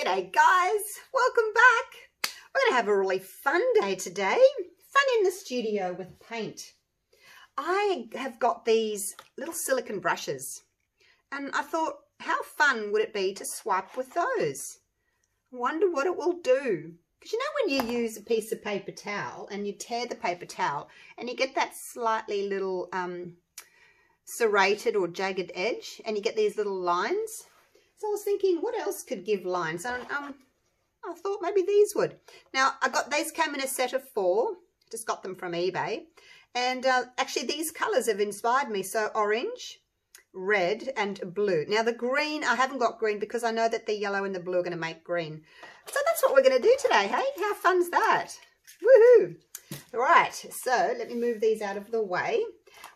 G'day guys, welcome back. We're to have a really fun day today. Fun in the studio with paint. I have got these little silicone brushes and I thought how fun would it be to swipe with those? Wonder what it will do. Because you know when you use a piece of paper towel and you tear the paper towel and you get that slightly little um, serrated or jagged edge and you get these little lines. So I was thinking what else could give lines? And um, I thought maybe these would. Now I got these came in a set of four. Just got them from eBay. And uh, actually these colours have inspired me. So orange, red and blue. Now the green, I haven't got green because I know that the yellow and the blue are going to make green. So that's what we're going to do today, hey? How fun's that? Woohoo! Right, so let me move these out of the way.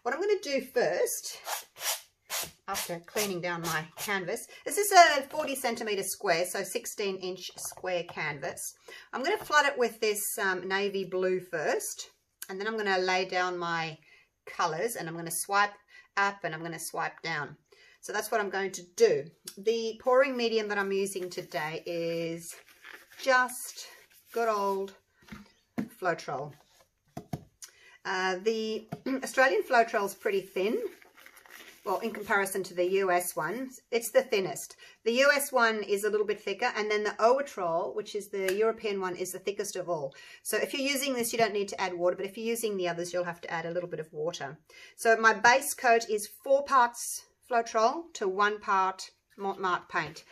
What I'm going to do first, after cleaning down my canvas, This is a 40 centimetre square, so 16 inch square canvas. I'm going to flood it with this um, navy blue first, and then I'm going to lay down my colours, and I'm going to swipe up and I'm going to swipe down. So that's what I'm going to do. The pouring medium that I'm using today is just good old Floetrol. Uh, the Australian Floetrol is pretty thin. Well, in comparison to the US one, it's the thinnest. The US one is a little bit thicker, and then the Owatrol, which is the European one, is the thickest of all. So if you're using this, you don't need to add water, but if you're using the others, you'll have to add a little bit of water. So my base coat is four parts Floetrol to one part Mont Marte paint.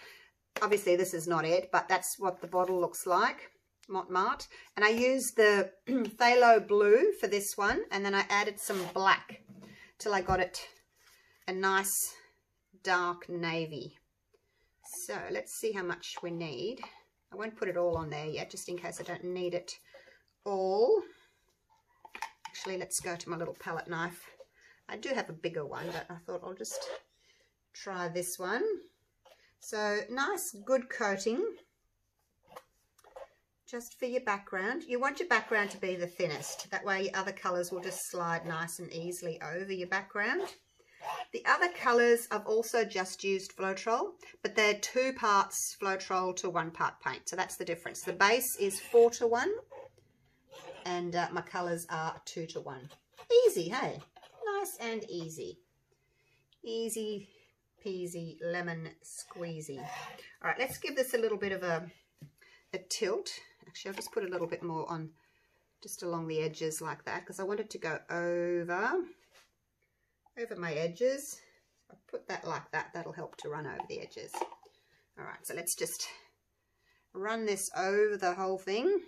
Obviously, this is not it, but that's what the bottle looks like. Mont Marte. And I used the Phthalo blue for this one, and then I added some black till I got it a nice dark navy. So let's see how much we need. I won't put it all on there yet, just in case I don't need it all. Actually, let's go to my little palette knife. I do have a bigger one, but I thought I'll just try this one. So nice, good coating. Just for your background. You want your background to be the thinnest. That way your other colours will just slide nice and easily over your background. The other colours I've also just used Floetrol, but they're two parts Floetrol to one part paint. So that's the difference. The base is four to one and uh, my colours are two to one. Easy, hey? Nice and easy. Easy peasy lemon squeezy. All right, let's give this a little bit of a, a tilt. Actually, I'll just put a little bit more on just along the edges like that because I want it to go over over my edges. I'll put that like that. That'll help to run over the edges. All right, so let's just run this over the whole thing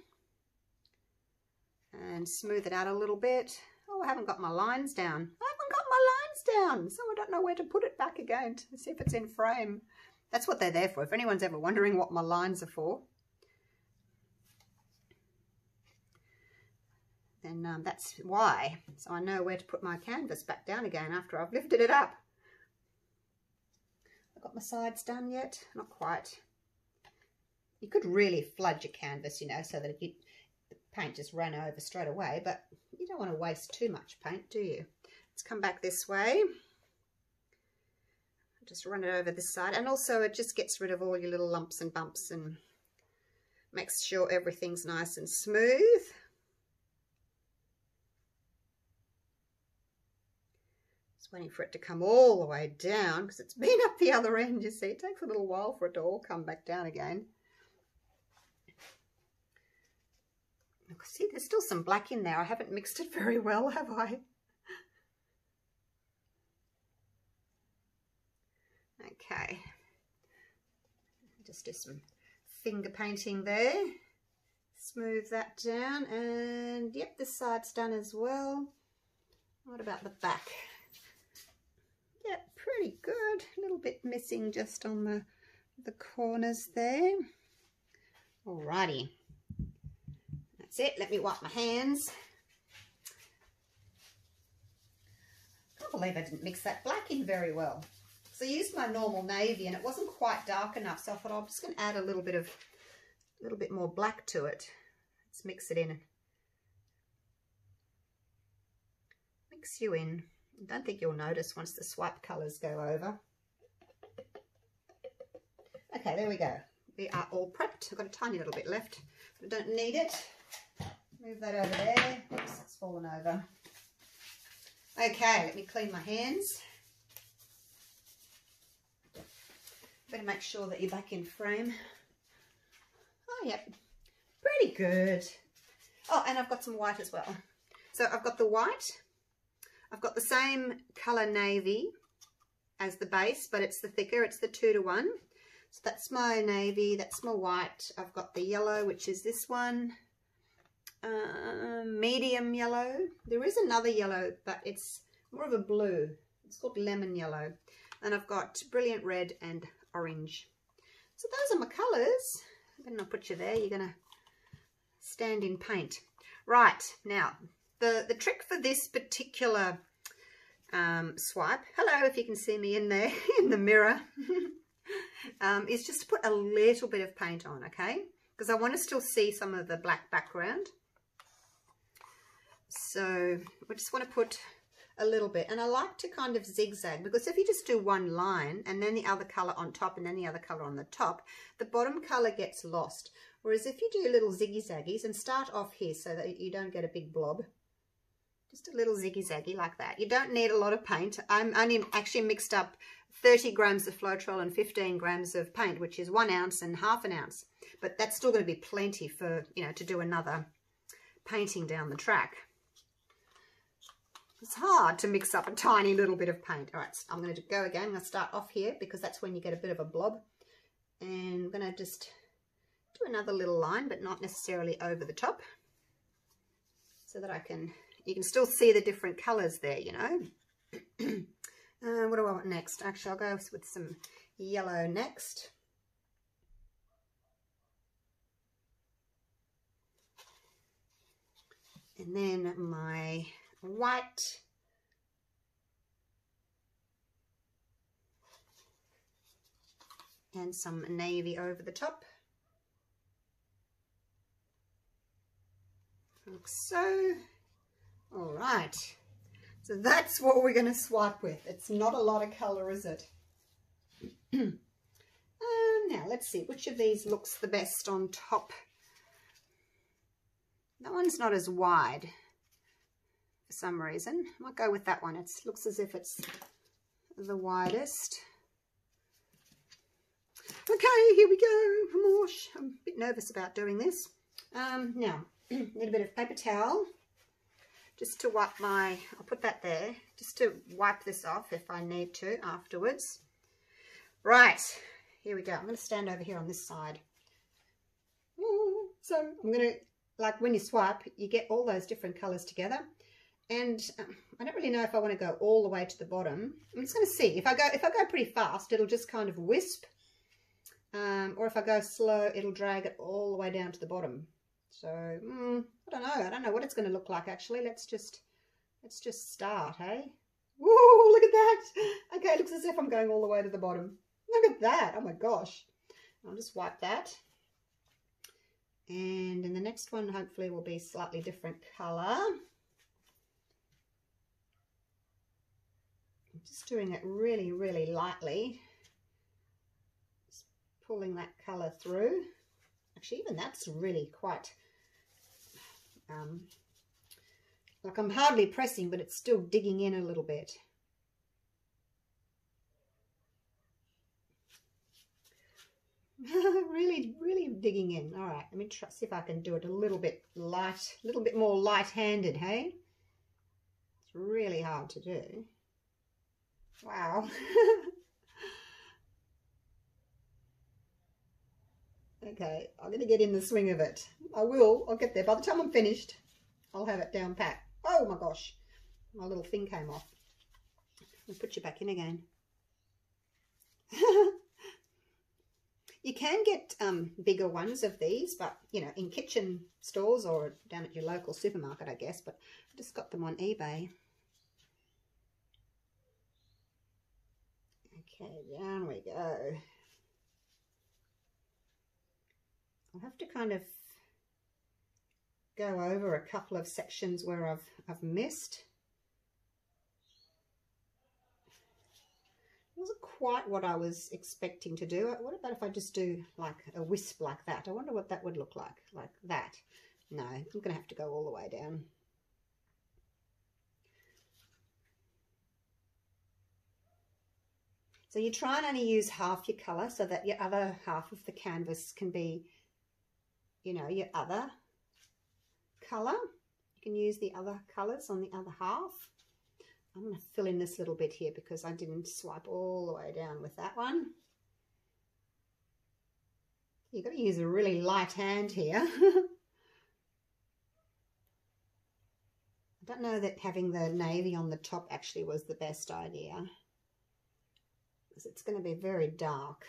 and smooth it out a little bit. Oh, I haven't got my lines down. I haven't got my lines down, so I don't know where to put it back again to see if it's in frame. That's what they're there for, if anyone's ever wondering what my lines are for. Then um, that's why. So I know where to put my canvas back down again after I've lifted it up. I've got my sides done yet? Not quite. You could really flood your canvas, you know, so that you, the paint just ran over straight away, but you don't want to waste too much paint, do you? Let's come back this way. Just run it over this side. And also it just gets rid of all your little lumps and bumps and makes sure everything's nice and smooth. Waiting for it to come all the way down because it's been up the other end, you see. It takes a little while for it to all come back down again. See, there's still some black in there. I haven't mixed it very well, have I? Okay. Just do some finger painting there. Smooth that down. And, yep, this side's done as well. What about the back? Pretty good. A little bit missing just on the, the corners there. Alrighty. That's it. Let me wipe my hands. Can't believe I didn't mix that black in very well. So I used my normal navy and it wasn't quite dark enough. So I thought oh, I'm just going to add a little bit of, a little bit more black to it. Let's mix it in. Mix you in. I don't think you'll notice once the swipe colours go over. Okay, there we go. we are all prepped. I've got a tiny little bit left, I don't need it. Move that over there. Oops, it's fallen over. Okay, let me clean my hands. Better make sure that you're back in frame. Oh, yep. Pretty good. Oh, and I've got some white as well. So I've got the white. I've got the same colour navy as the base, but it's the thicker. It's the two to one. So that's my navy. That's my white. I've got the yellow, which is this one. Uh, medium yellow. There is another yellow, but it's more of a blue. It's called lemon yellow. And I've got brilliant red and orange. So those are my colours. I'm going to put you there. You're going to stand in paint. Right, now, the, the trick for this particular um, swipe, hello if you can see me in there, in the mirror, um, is just to put a little bit of paint on, okay? Because I want to still see some of the black background. So I just want to put a little bit. And I like to kind of zigzag because if you just do one line and then the other colour on top and then the other colour on the top, the bottom colour gets lost. Whereas if you do little ziggy-zaggies and start off here so that you don't get a big blob, just a little ziggy-zaggy like that. You don't need a lot of paint. I'm only actually mixed up 30 grams of Floetrol and 15 grams of paint, which is one ounce and half an ounce. But that's still going to be plenty for, you know, to do another painting down the track. It's hard to mix up a tiny little bit of paint. All right, so I'm going to go again. I'm going to start off here because that's when you get a bit of a blob. And I'm going to just do another little line, but not necessarily over the top. So that I can, you can still see the different colours there, you know. uh, what do I want next? Actually, I'll go with some yellow next. And then my white. And some navy over the top. Like so. All right. So that's what we're going to swipe with. It's not a lot of colour, is it? um, now, let's see. Which of these looks the best on top? That one's not as wide for some reason. I might go with that one. It looks as if it's the widest. Okay, here we go. I'm a bit nervous about doing this. Um, now, need a bit of paper towel just to wipe my, I'll put that there, just to wipe this off if I need to afterwards. Right, here we go. I'm going to stand over here on this side. So I'm going to, like when you swipe, you get all those different colours together and um, I don't really know if I want to go all the way to the bottom. I'm just going to see. If I go if I go pretty fast, it'll just kind of wisp. Um, or if I go slow, it'll drag it all the way down to the bottom. So, mm, I don't know. I don't know what it's going to look like, actually. Let's just, let's just start, hey? Whoa, look at that. Okay, it looks as if I'm going all the way to the bottom. Look at that. Oh, my gosh. I'll just wipe that. And in the next one, hopefully, will be slightly different colour. I'm just doing it really, really lightly. Just pulling that colour through. Actually, even that's really quite, um, like I'm hardly pressing, but it's still digging in a little bit. really, really digging in. All right, let me try, see if I can do it a little bit light, a little bit more light-handed, hey? It's really hard to do. Wow. okay, I'm going to get in the swing of it. I will. I'll get there. By the time I'm finished, I'll have it down pat. Oh my gosh. My little thing came off. I'll put you back in again. you can get um, bigger ones of these, but, you know, in kitchen stores or down at your local supermarket, I guess. But I just got them on eBay. Okay, down we go. I'll have to kind of go over a couple of sections where I've, I've missed. It wasn't quite what I was expecting to do. Uh, what about if I just do like a wisp like that? I wonder what that would look like, like that. No, I'm going to have to go all the way down. So you try and only use half your colour so that your other half of the canvas can be, you know, your other colour. You can use the other colours on the other half. I'm going to fill in this little bit here because I didn't swipe all the way down with that one. You've got to use a really light hand here. I don't know that having the navy on the top actually was the best idea because it's going to be very dark.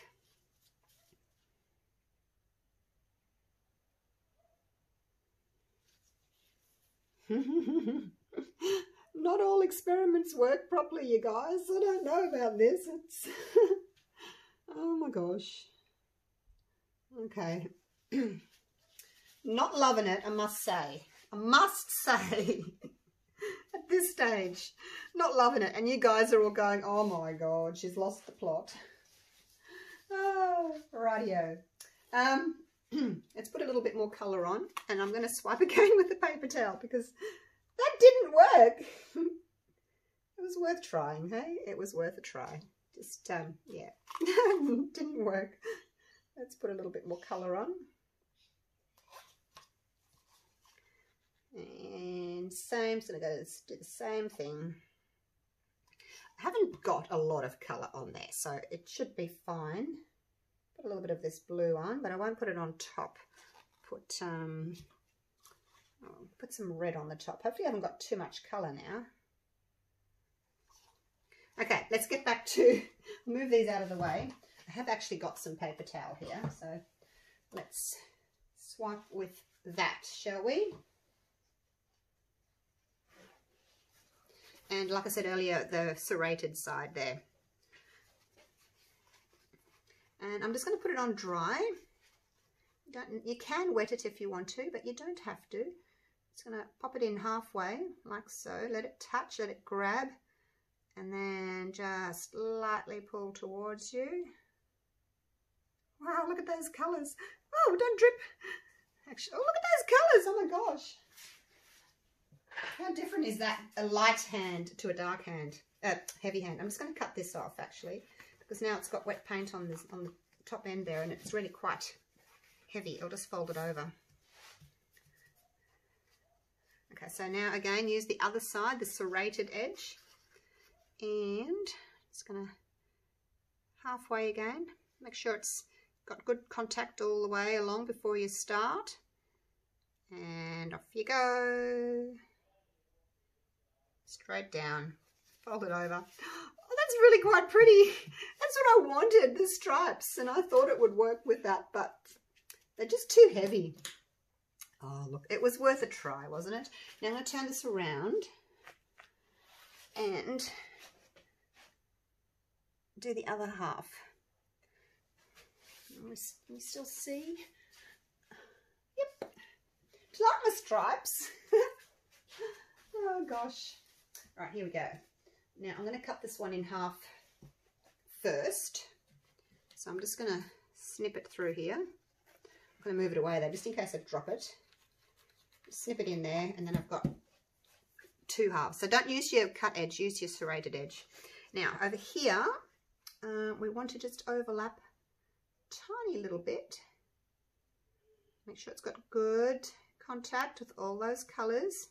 Not all experiments work properly, you guys. I don't know about this. It's oh my gosh. Okay. Not loving it, I must say. I must say. At this stage. Not loving it. And you guys are all going, oh my god, she's lost the plot. Oh, radio. Um, let's put a little bit more colour on. And I'm going to swipe again with the paper towel because that didn't work. it was worth trying, hey? It was worth a try. Just, um, yeah, didn't work. Let's put a little bit more colour on. And same, so I'm going to do the same thing. I haven't got a lot of colour on there, so it should be fine. A little bit of this blue on, but I won't put it on top. Put um, oh, put some red on the top. Hopefully I haven't got too much colour now. Okay, let's get back to, move these out of the way. I have actually got some paper towel here, so let's swipe with that, shall we? And like I said earlier, the serrated side there. And I'm just going to put it on dry. You, don't, you can wet it if you want to, but you don't have to. Just going to pop it in halfway, like so. Let it touch, let it grab, and then just lightly pull towards you. Wow, look at those colours. Oh, don't drip. Actually, oh, look at those colours. Oh my gosh. How different is that? A light hand to a dark hand, uh, heavy hand. I'm just going to cut this off actually because now it's got wet paint on this on the top end there and it's really quite heavy. I'll just fold it over. Okay, so now again use the other side, the serrated edge, and just going to halfway again. Make sure it's got good contact all the way along before you start. And off you go straight down, fold it over. Really quite pretty. That's what I wanted, the stripes, and I thought it would work with that, but they're just too heavy. Oh, look, it was worth a try, wasn't it? Now I'm going to turn this around and do the other half. Can you still see? Yep. Do you like my stripes? oh, gosh. All right, here we go. Now I'm going to cut this one in half first. So I'm just going to snip it through here. I'm going to move it away though, just in case I drop it. Snip it in there, and then I've got two halves. So don't use your cut edge, use your serrated edge. Now over here, uh, we want to just overlap tiny little bit. Make sure it's got good contact with all those colours.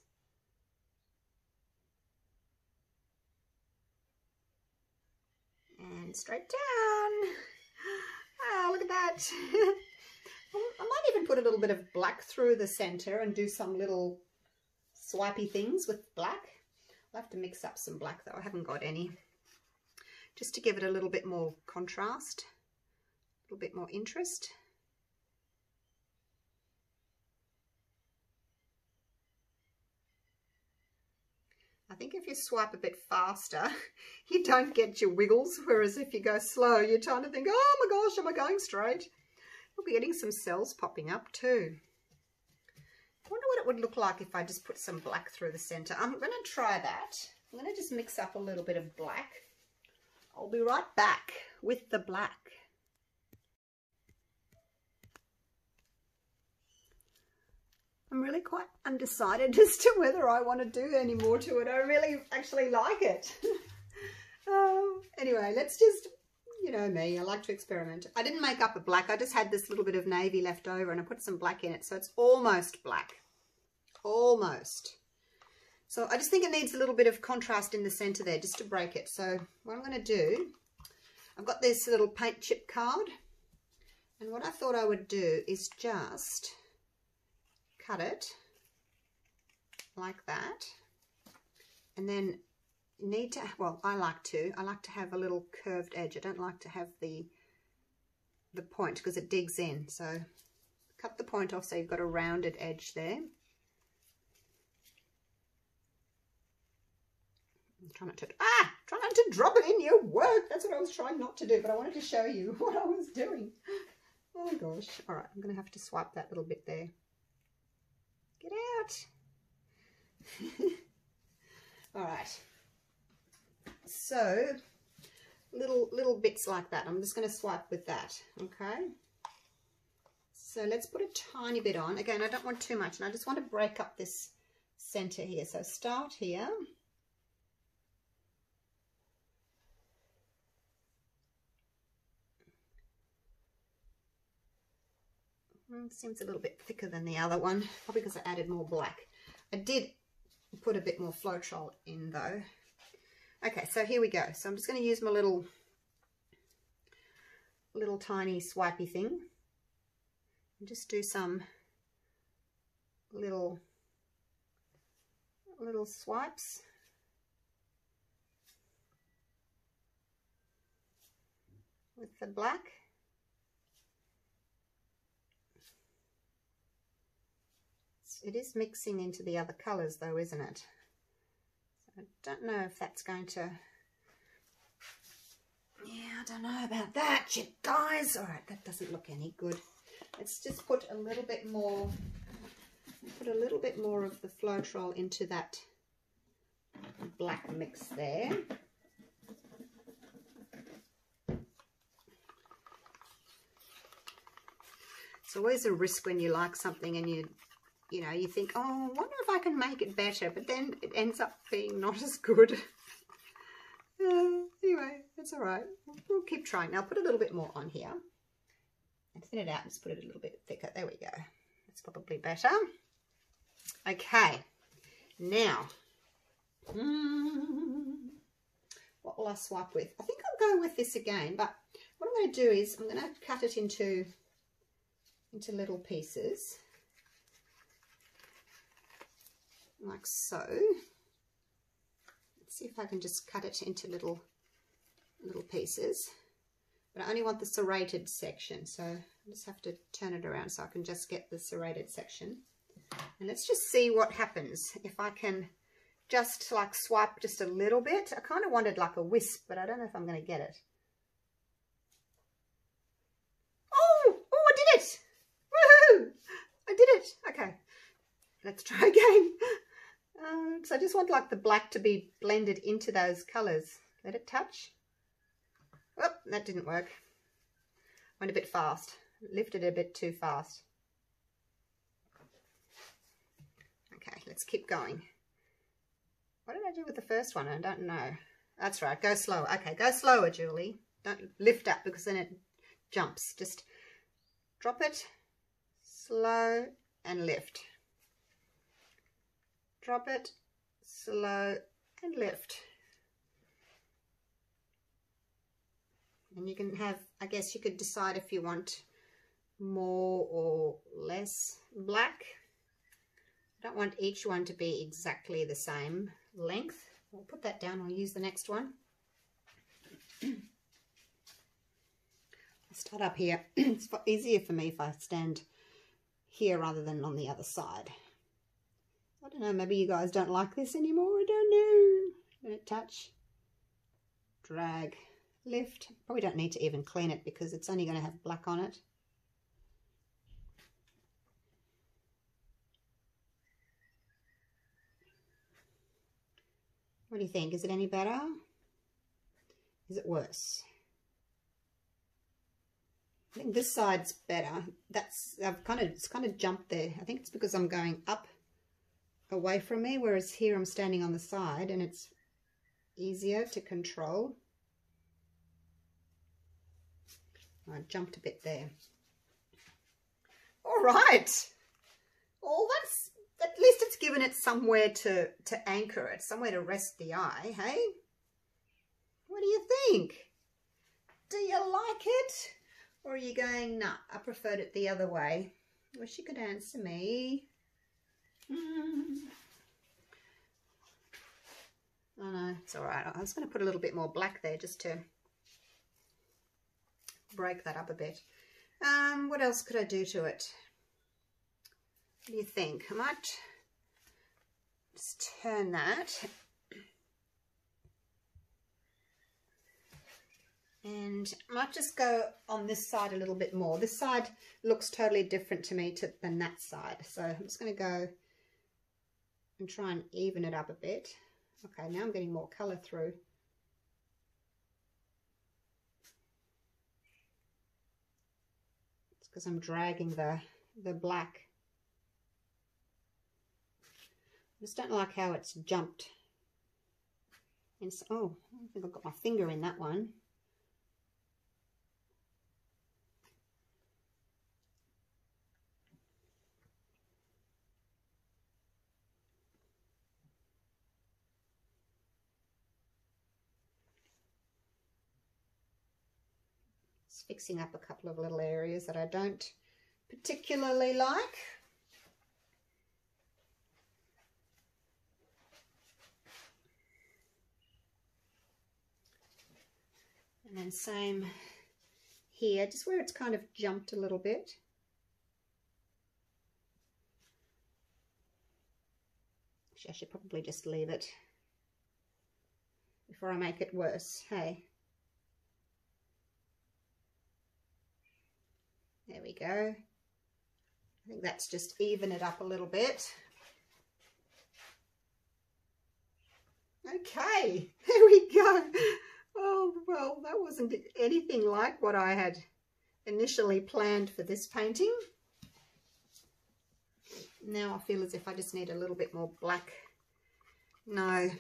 And straight down. Ah, look at that. I might even put a little bit of black through the center and do some little swipey things with black. I'll have to mix up some black though. I haven't got any. Just to give it a little bit more contrast, a little bit more interest. I think if you swipe a bit faster, you don't get your wiggles, whereas if you go slow, you're trying to think, oh my gosh, am I going straight? We'll be getting some cells popping up too. I wonder what it would look like if I just put some black through the center. I'm going to try that. I'm going to just mix up a little bit of black. I'll be right back. with the black. I'm really quite undecided as to whether I want to do any more to it. I really actually like it. um, anyway, let's just, you know me, I like to experiment. I didn't make up a black. I just had this little bit of navy left over and I put some black in it. So it's almost black. Almost. So I just think it needs a little bit of contrast in the center there just to break it. So what I'm going to do, I've got this little paint chip card. And what I thought I would do is just cut it like that. And then need to well I like to I like to have a little curved edge. I don't like to have the the point because it digs in. So cut the point off so you've got a rounded edge there. Trying not to ah! Trying not to drop it in your work. That's what I was trying not to do but I wanted to show you what I was doing. Oh my gosh. All right I'm gonna have to swipe that little bit there Get out. All right. So little little bits like that. I'm just going to swipe with that. Okay. So let's put a tiny bit on. Again, I don't want too much, and I just want to break up this center here. So start here. Mm, seems a little bit thicker than the other one, probably because I added more black. I did put a bit more Floetrol in though. Okay, so here we go. So I'm just going to use my little, little tiny swipey thing. And just do some little, little swipes. With the black. It is mixing into the other colours though, isn't it? So I don't know if that's going to... Yeah, I don't know about that, you guys. All right, that doesn't look any good. Let's just put a little bit more, put a little bit more of the Floetrol into that black mix there. It's always a risk when you like something and you you know, you think, oh, I wonder if I can make it better, but then it ends up being not as good. uh, anyway, it's all right. We'll, we'll keep trying. Now, put a little bit more on here. And thin it out and just put it a little bit thicker. There we go. That's probably better. Okay. Now, mm, what will I swipe with? I think I'll go with this again, but what I'm going to do is I'm going to cut it into, into little pieces. Like so. Let's see if I can just cut it into little little pieces. But I only want the serrated section, so I just have to turn it around so I can just get the serrated section. And let's just see what happens if I can just like swipe just a little bit. I kind of wanted like a wisp, but I don't know if I'm going to get it. Oh, oh, I did it. Woohoo! I did it. Okay, let's try again. Because uh, I just want like the black to be blended into those colours. Let it touch. Oh, that didn't work. Went a bit fast. Lifted a bit too fast. Okay, let's keep going. What did I do with the first one? I don't know. That's right, go slower. Okay, go slower, Julie. Don't lift up because then it jumps. Just drop it, slow and lift drop it, slow and lift. And you can have, I guess you could decide if you want more or less black. I don't want each one to be exactly the same length. We'll put that down, we'll use the next one. I'll start up here. it's easier for me if I stand here rather than on the other side. I don't know, maybe you guys don't like this anymore. I don't know. Let it touch. Drag. Lift. Probably don't need to even clean it because it's only going to have black on it. What do you think? Is it any better? Is it worse? I think this side's better. That's, I've kind of, it's kind of jumped there. I think it's because I'm going up away from me, whereas here I'm standing on the side and it's easier to control. I jumped a bit there. All right. Well, that's, at least it's given it somewhere to, to anchor it, somewhere to rest the eye, hey? What do you think? Do you like it? Or are you going, nah, I preferred it the other way? Wish you could answer me. Mm. Oh no, it's all right. I was going to put a little bit more black there just to break that up a bit. Um, what else could I do to it? What do you think? I might just turn that. And I might just go on this side a little bit more. This side looks totally different to me to, than that side. So I'm just going to go and try and even it up a bit. Okay, now I'm getting more colour through. It's because I'm dragging the, the black. I just don't like how it's jumped. And so, oh, I think I've got my finger in that one. Fixing up a couple of little areas that I don't particularly like. And then same here, just where it's kind of jumped a little bit. Actually, I should probably just leave it before I make it worse, hey? There we go. I think that's just even it up a little bit. Okay, there we go. Oh, well, that wasn't anything like what I had initially planned for this painting. Now I feel as if I just need a little bit more black. No,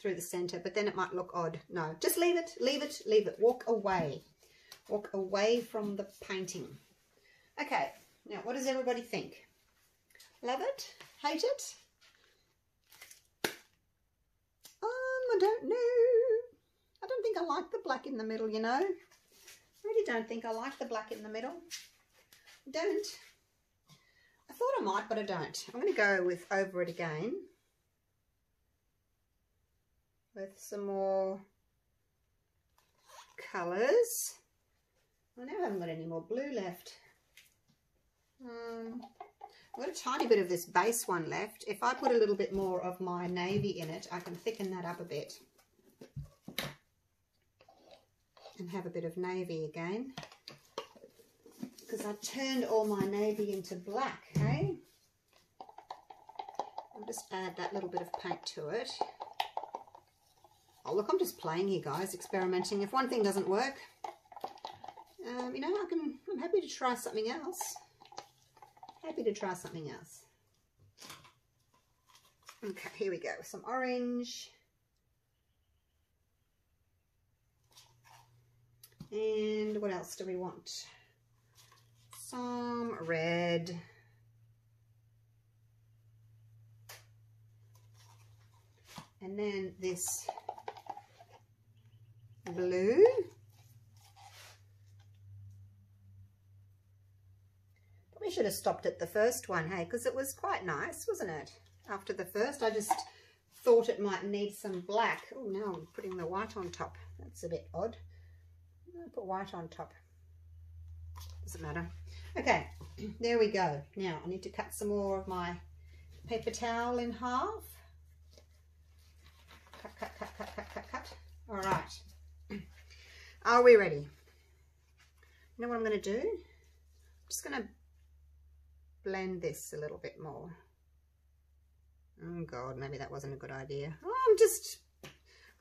through the center, but then it might look odd. No, just leave it, leave it, leave it. Walk away. Walk away from the painting. Okay, now what does everybody think? Love it? Hate it? Um, I don't know. I don't think I like the black in the middle, you know. I really don't think I like the black in the middle. Don't. I thought I might, but I don't. I'm going to go with over it again. With some more colours. I now haven't got any more blue left. Um, I've got a tiny bit of this base one left. If I put a little bit more of my navy in it, I can thicken that up a bit. And have a bit of navy again. Because I turned all my navy into black, hey? I'll just add that little bit of paint to it. Oh, look, I'm just playing here, guys, experimenting. If one thing doesn't work, um, you know, I can, I'm happy to try something else happy to try something else. Okay, here we go. Some orange. And what else do we want? Some red. And then this blue. We should have stopped at the first one, hey, because it was quite nice, wasn't it? After the first, I just thought it might need some black. Oh, now I'm putting the white on top. That's a bit odd. I'll put white on top. Doesn't matter. Okay, there we go. Now, I need to cut some more of my paper towel in half. Cut, cut, cut, cut, cut, cut, cut. All right. Are we ready? You know what I'm going to do? I'm just going to blend this a little bit more. Oh God, maybe that wasn't a good idea. Oh, I'm just a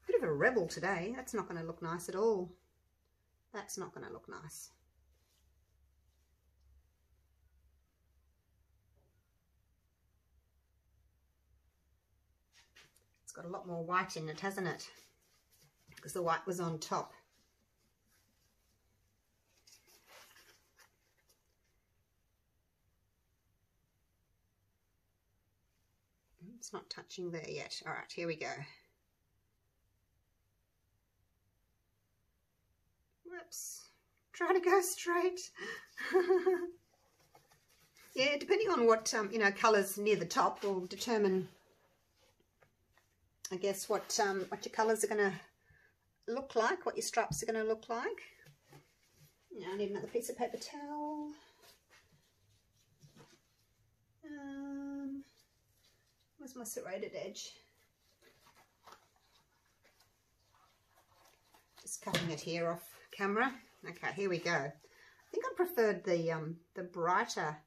bit of a rebel today. That's not going to look nice at all. That's not going to look nice. It's got a lot more white in it, hasn't it? Because the white was on top. It's not touching there yet. All right, here we go. Whoops. Try to go straight. yeah, depending on what, um, you know, colours near the top will determine, I guess, what, um, what your colours are going to look like, what your straps are going to look like. Now I need another piece of paper towel. Um, where's my serrated edge? Just cutting it here off camera. Okay, here we go. I think I preferred the um, the brighter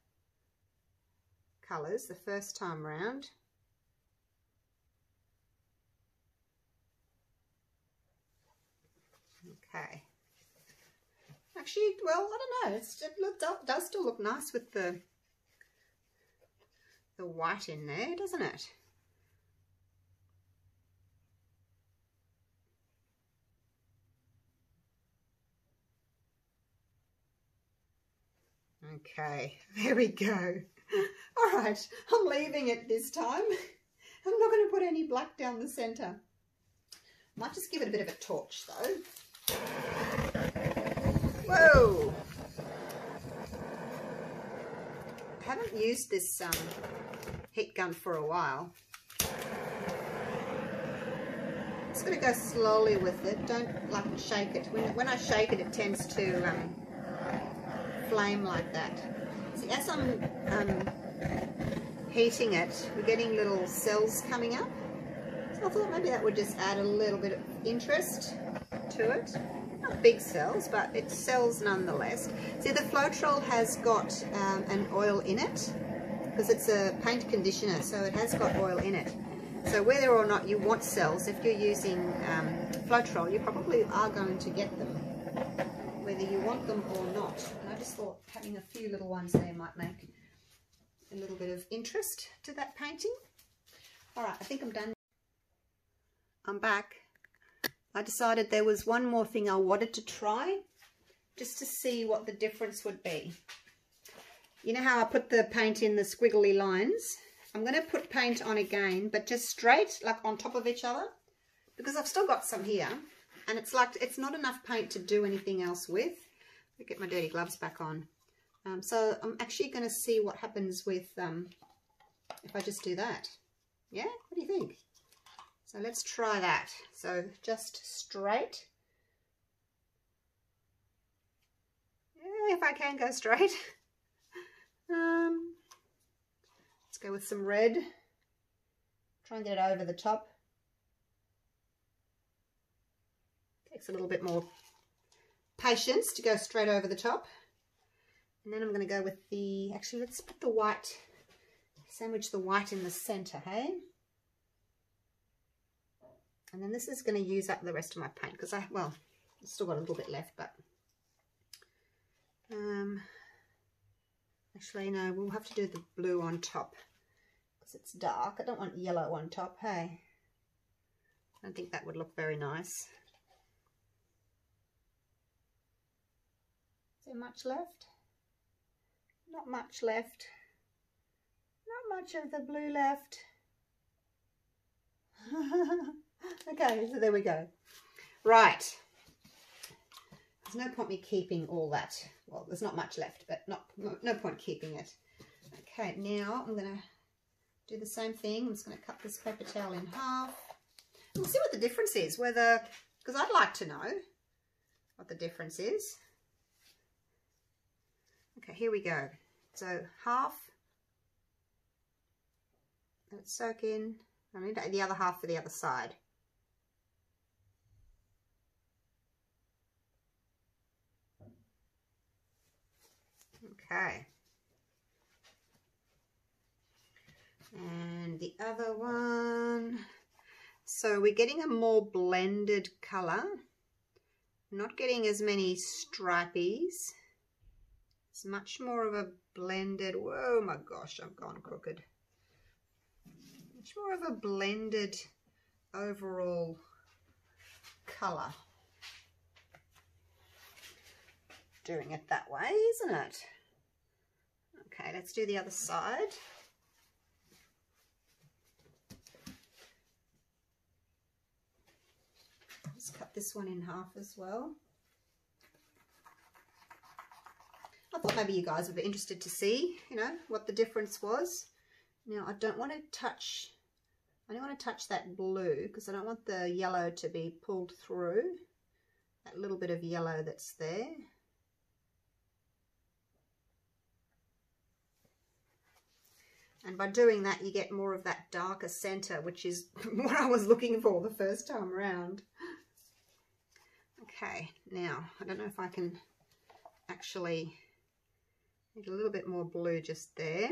colours the first time round. Okay. Actually, well, I don't know. It look, does still look nice with the the white in there, doesn't it? Okay, there we go. All right, I'm leaving it this time. I'm not going to put any black down the centre. Might just give it a bit of a torch though. Whoa! I haven't used this um, heat gun for a while. Just going to go slowly with it. Don't like shake it. When, when I shake it, it tends to um, flame like that. See, as I'm um, heating it, we're getting little cells coming up. So I thought maybe that would just add a little bit of interest to it. Not big cells, but it's cells nonetheless. See, the Floetrol has got um, an oil in it because it's a paint conditioner, so it has got oil in it. So whether or not you want cells, if you're using um, Floetrol, you probably are going to get them, whether you want them or not. And I just thought having a few little ones there might make a little bit of interest to that painting. All right, I think I'm done. I'm back. I decided there was one more thing I wanted to try just to see what the difference would be. You know how I put the paint in the squiggly lines? I'm going to put paint on again, but just straight, like on top of each other, because I've still got some here, and it's like, it's not enough paint to do anything else with. Let get my dirty gloves back on. Um, so I'm actually going to see what happens with, um, if I just do that. Yeah, what do you think? So let's try that. So just straight. Yeah, if I can go straight. um, let's go with some red. Try and get it over the top. Takes a little bit more patience to go straight over the top. And then I'm going to go with the, actually let's put the white, sandwich the white in the center, hey? And then this is going to use up the rest of my paint because I, well, I've still got a little bit left, but um, actually no, we'll have to do the blue on top because it's dark. I don't want yellow on top, hey? I don't think that would look very nice. Is there much left? Not much left. Not much of the blue left. okay, so there we go. Right. There's no point me keeping all that. Well, there's not much left, but not no point keeping it. Okay, now I'm going to do the same thing. I'm just going to cut this paper towel in half. We'll see what the difference is, whether, because I'd like to know what the difference is. Okay, here we go. So half, let it soak in. I need the other half for the other side. Okay. And the other one. So we're getting a more blended colour. Not getting as many stripies. It's much more of a blended, whoa my gosh, I've gone crooked. Much more of a blended overall colour. Doing it that way, isn't it? Okay, let's do the other side. Let's cut this one in half as well. I thought maybe you guys would be interested to see, you know, what the difference was. Now, I don't want to touch, I don't want to touch that blue because I don't want the yellow to be pulled through. That little bit of yellow that's there. And by doing that, you get more of that darker center, which is what I was looking for the first time around. Okay, now, I don't know if I can actually need a little bit more blue just there.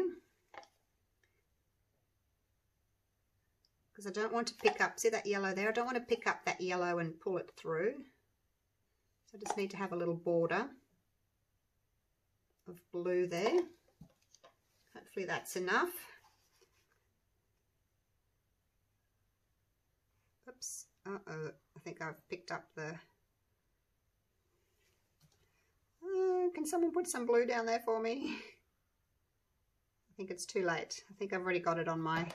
Because I don't want to pick up, see that yellow there? I don't want to pick up that yellow and pull it through. So I just need to have a little border of blue there. Hopefully that's enough. Oops. Uh-oh. I think I've picked up the... Uh, can someone put some blue down there for me? I think it's too late. I think I've already got it on my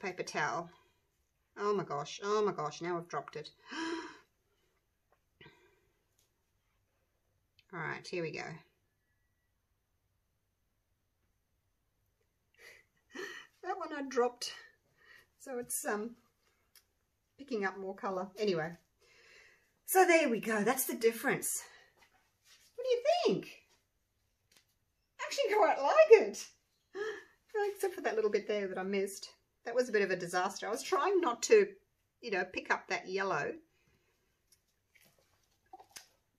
paper towel. Oh my gosh. Oh my gosh. Now I've dropped it. All right, here we go. That one I dropped. So it's um picking up more colour. Anyway, so there we go. That's the difference. What do you think? I actually quite like it. Except for that little bit there that I missed. That was a bit of a disaster. I was trying not to, you know, pick up that yellow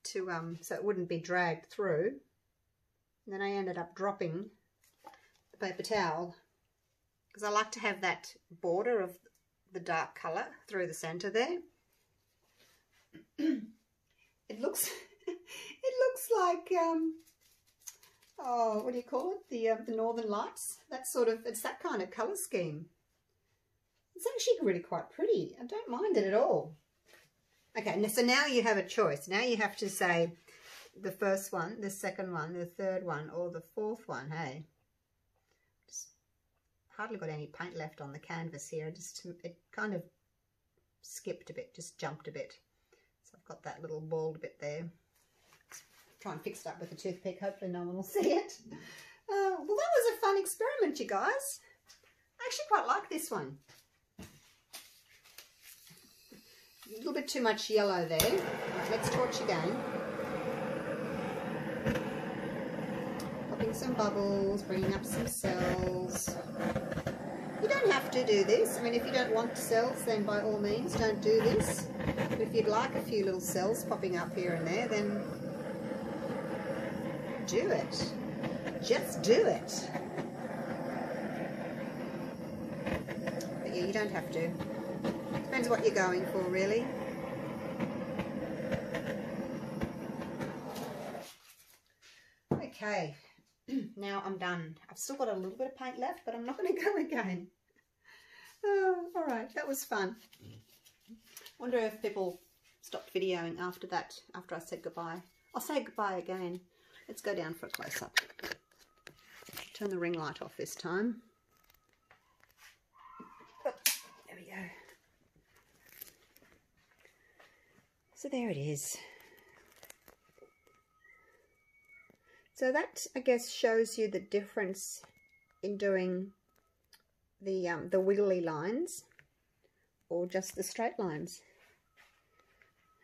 to um so it wouldn't be dragged through. And then I ended up dropping the paper towel because I like to have that border of the dark colour through the centre there. it looks it looks like um oh what do you call it? The uh, the northern lights. That sort of it's that kind of colour scheme. It's actually really quite pretty. I don't mind it at all. Okay so now you have a choice. Now you have to say the first one the second one the third one or the fourth one hey hardly got any paint left on the canvas here. Just It kind of skipped a bit, just jumped a bit. So I've got that little bald bit there. Let's try and fix it up with a toothpick. Hopefully no one will see it. Uh, well, that was a fun experiment, you guys. I actually quite like this one. A little bit too much yellow there. Let's torch again. Popping some bubbles, bringing up some cells. You don't have to do this. I mean, if you don't want cells, then by all means, don't do this. But if you'd like a few little cells popping up here and there, then do it. Just do it. But yeah, you don't have to. Depends what you're going for, really. Okay. Now I'm done. I've still got a little bit of paint left, but I'm not going to go again. Oh, all right, that was fun. wonder if people stopped videoing after that, after I said goodbye. I'll say goodbye again. Let's go down for a close-up. Turn the ring light off this time. Oh, there we go. So there it is. So that, I guess, shows you the difference in doing the, um, the wiggly lines or just the straight lines.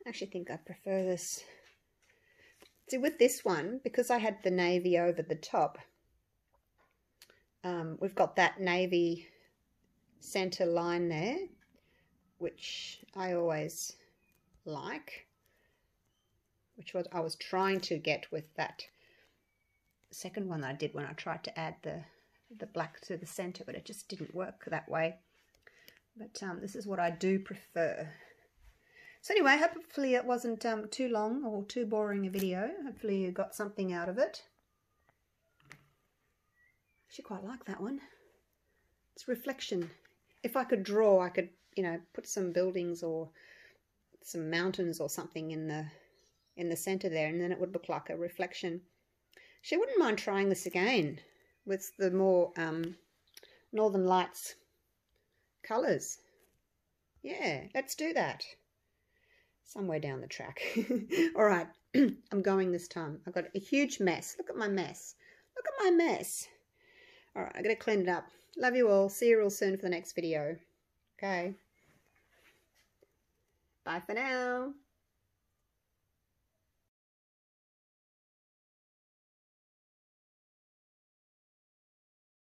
I actually think I prefer this. See, with this one, because I had the navy over the top, um, we've got that navy center line there, which I always like, which was I was trying to get with that second one that I did when I tried to add the, the black to the center, but it just didn't work that way. But um, this is what I do prefer. So anyway, hopefully it wasn't um, too long or too boring a video. Hopefully you got something out of it. I actually quite like that one. It's reflection. If I could draw, I could you know, put some buildings or some mountains or something in the in the center there and then it would look like a reflection. She wouldn't mind trying this again with the more um, Northern Lights colours. Yeah, let's do that. Somewhere down the track. All right, I'm going this time. I've got a huge mess. Look at my mess. Look at my mess. All right, I got to clean it up. Love you all. See you real soon for the next video. Okay. Bye for now.